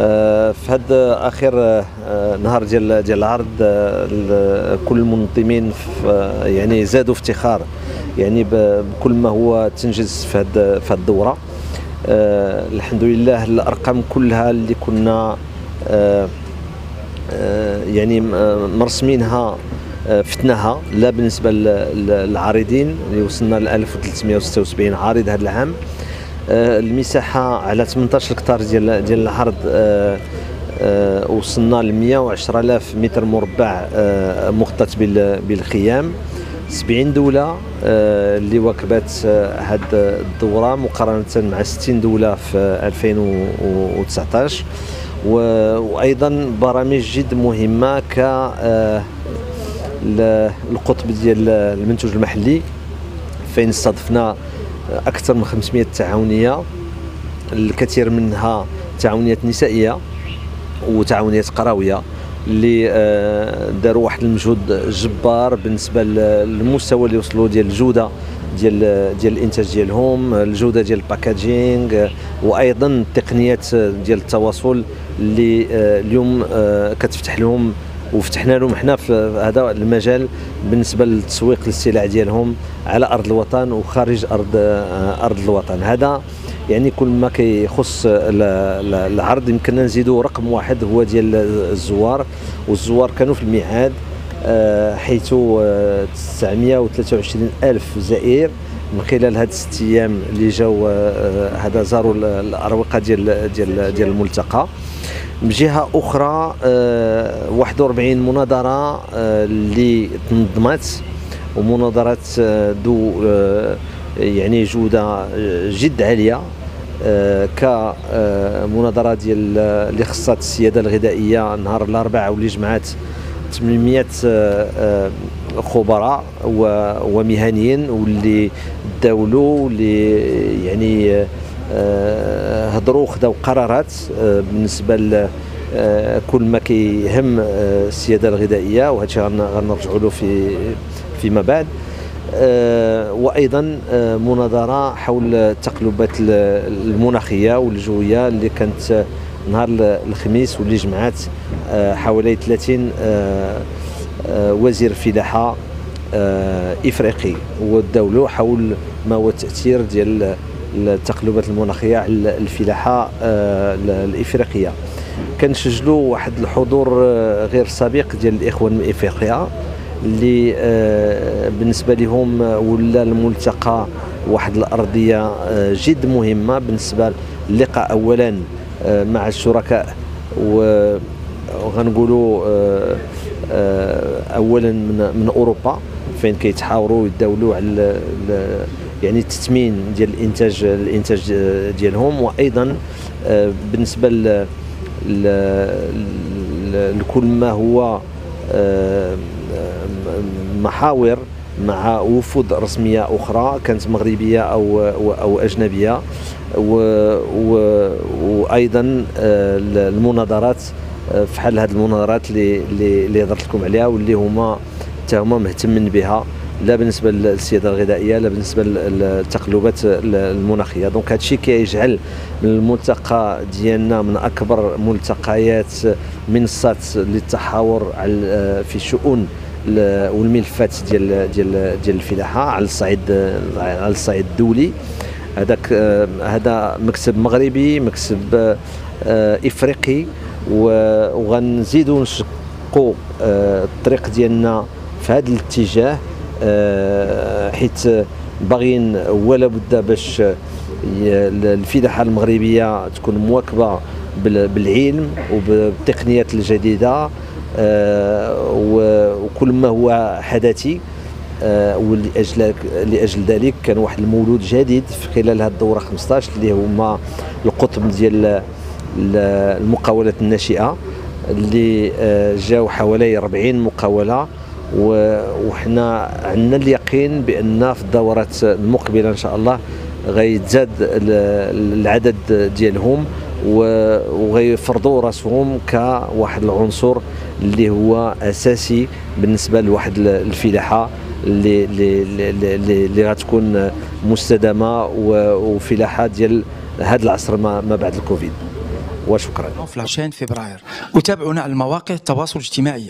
آه، في هذا آخر آه، نهار ديال ديال العرض آه، كل المنظمين يعني زادوا افتخار يعني بكل ما هو تنجز في هذه في الدورة. الحمد لله الأرقام كلها اللي كنا يعني مرسمينها فتناها. لا بالنسبة للعارضين اللي وصلنا ل 1376 عارض هذا العام. المساحة على 18 هكتار ديال ديال العرض آه، آه، وصلنا ل 110000 متر مربع مخطط بالخيام. 70 دولة اللي واكبات هاد الدورة مقارنة مع 60 دولة في 2019 وأيضا برامج جد مهمة ك القطب ديال المنتوج المحلي. فين استضفنا أكثر من 500 تعاونية. الكثير منها تعاونيات نسائية وتعاونيات قروية اللي آه، داروا واحد المجهود جبار بالنسبة للمستوى اللي وصلوا ديال الجودة ديال ديال الإنتاج ديالهم الجودة ديال الباكاجينغ وأيضا التقنيات ديال التواصل اللي آه، اليوم آه، كتفتح لهم وفتحنا لهم حنا في هذا المجال بالنسبة للتسويق للسلع ديالهم على أرض الوطن وخارج أرض آه، أرض الوطن. هذا يعني كل ما كيخص العرض يمكننا نزيدوا رقم واحد هو ديال الزوار والزوار كانوا في الميعاد آه، حيث 923 آه، ألف زائر من خلال هاد الست أيام اللي جاوا هذا زاروا الأروقة ديال ديال ديال الملتقى. من جهه أخرى 41 آه، مناظرة آه، اللي تنظمت ومناظرات آه، ذو يعني جودة جد عالية كمناظره ديال اللي خصات السيادة الغذائية نهار الأربعاء واللي جمعات 800 خبراء ومهنيين واللي داولوا واللي يعني هضروا خذوا قرارات آه، بالنسبة آه، كل ما كيهم السيادة الغذائية وهذا الشيء غنرجعوا له في فيما بعد. وأيضا مناظرة حول التقلبات المناخية والجوية اللي كانت نهار الخميس واللي جمعات حوالي 30 وزير فلاحة إفريقي وداولوا حول ما هو التاثير ديال التقلبات المناخية على الفلاحة آه، الإفريقية. كنسجلوا واحد الحضور آه، غير سابق ديال الإخوان من إفريقيا اللي آه، بالنسبة لهم ولا الملتقى واحد الأرضية جد مهمة بالنسبة للقاء اولا مع الشركاء وغنقولوا اولا من من أوروبا فين كيتحاوروا ويتداولوا على يعني التثمين ديال الإنتاج الإنتاج ديالهم. وأيضا آه، بالنسبة لكل ما هو آه، محاور مع وفود رسمية أخرى كانت مغربية أو أو أجنبية. وأيضا آه، المناظرات في حال هذه المناظرات اللي اللي هضرت لكم عليها واللي هما حتى هما مهتمين بها لا بالنسبة للسياده الغذائية لا بالنسبة للتقلبات المناخية. دونك هذا الشيء كيجعل الملتقى ديالنا من أكبر ملتقيات منصات للتحاور في الشؤون والملفات ديال ديال ديال الفلاحة على الصعيد على الصعيد الدولي. هذاك هذا مكسب مغربي مكسب آه، إفريقي. وغنزيدوا نشقوا آه، الطريق ديالنا في هذا الاتجاه آه، حيت باغيين ولا بد باش الفلاحة المغربية تكون مواكبة بالعلم وبالتقنيات الجديدة آه، وكل ما هو حدثي آه، ولأجل لأجل ذلك كان واحد المولود جديد في خلال هذه الدورة 15 اللي هما القطب ديال المقاولات الناشئة اللي جاوا حوالي 40 مقاولة وحنا عندنا اليقين بأن في الدورات المقبلة إن شاء الله غيتزاد العدد ديالهم وغيفرضوا راسهم كواحد العنصر اللي هو أساسي بالنسبة لواحد الفلاحة اللي اللي اللي, اللي غتكون مستدامة وفلاحة ديال هذا العصر ما بعد الكوفيد. وشكرا. في 20 فبراير وتابعونا على المواقع التواصل الاجتماعي